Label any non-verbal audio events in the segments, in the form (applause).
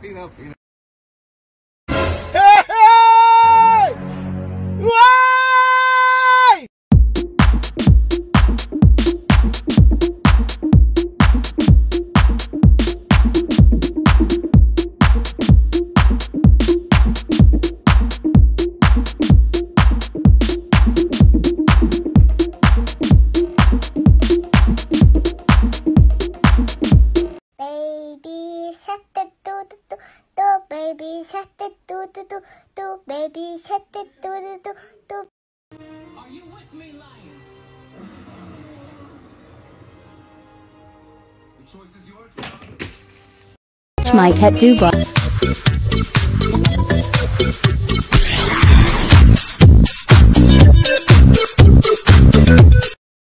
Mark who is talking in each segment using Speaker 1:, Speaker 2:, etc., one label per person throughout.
Speaker 1: 平常
Speaker 2: 平常。Do do do do
Speaker 3: My cat Duba.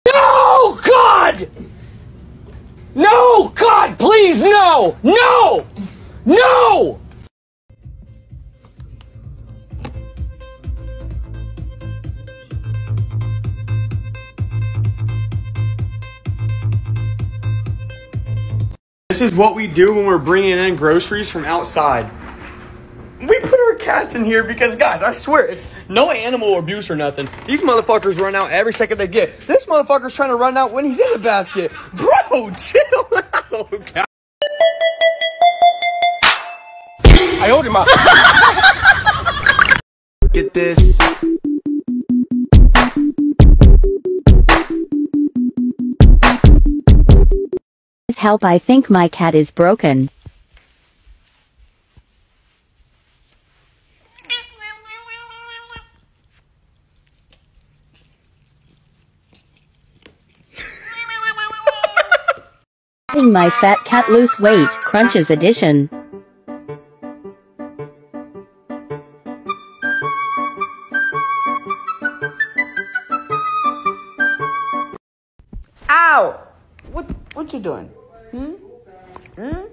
Speaker 4: No, God! No, God, please, no! No! No!
Speaker 5: Is what we do when we're bringing in groceries from outside. We put our cats in here because, guys, I swear, it's no animal abuse or nothing. These motherfuckers run out every second they get. This motherfucker's trying to run out when he's in the basket. Bro, (laughs) chill out. I owed him up.
Speaker 1: Get this.
Speaker 3: Help, I think my cat is broken. My fat cat lose weight, crunches edition.
Speaker 1: Ow! What what you doing? 嗯？嗯？